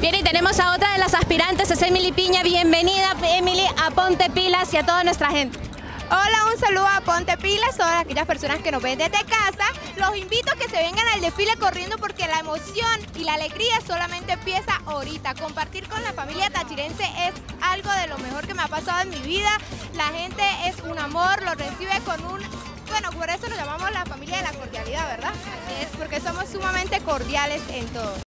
Bien, y tenemos a otra de las aspirantes, es Emily Piña. Bienvenida, Emily, a Ponte Pilas y a toda nuestra gente. Hola, un saludo a Ponte Pilas, todas aquellas personas que nos ven desde casa. Los invito a que se vengan al desfile corriendo porque la emoción y la alegría solamente empieza ahorita. Compartir con la familia tachirense es algo de lo mejor que me ha pasado en mi vida. La gente es un amor, lo recibe con un... Bueno, por eso nos llamamos la familia de la cordialidad, ¿verdad? Es, porque somos sumamente cordiales en todo.